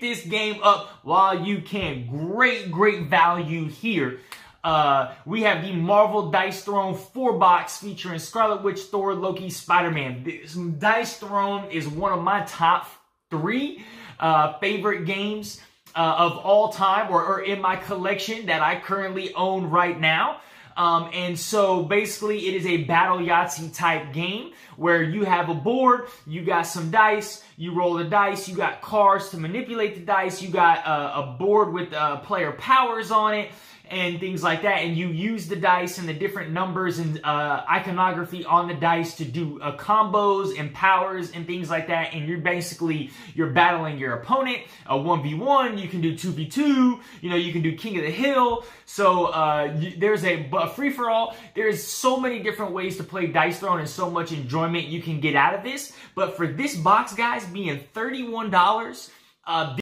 this game up while you can. Great, great value here. Uh, we have the Marvel Dice Throne 4 box featuring Scarlet Witch, Thor, Loki, Spider-Man. This Dice Throne is one of my top three uh, favorite games uh, of all time or, or in my collection that I currently own right now. Um, and so basically it is a battle Yahtzee type game where you have a board, you got some dice, you roll the dice, you got cards to manipulate the dice, you got uh, a board with uh, player powers on it, and things like that. And you use the dice and the different numbers and uh, iconography on the dice to do uh, combos and powers and things like that. And you're basically, you're battling your opponent. A 1v1, you can do 2v2, you know, you can do King of the Hill. So uh, you, there's a, a free-for-all. There's so many different ways to play Dice Throne and so much enjoyment you can get out of this. But for this box, guys, being $31, uh,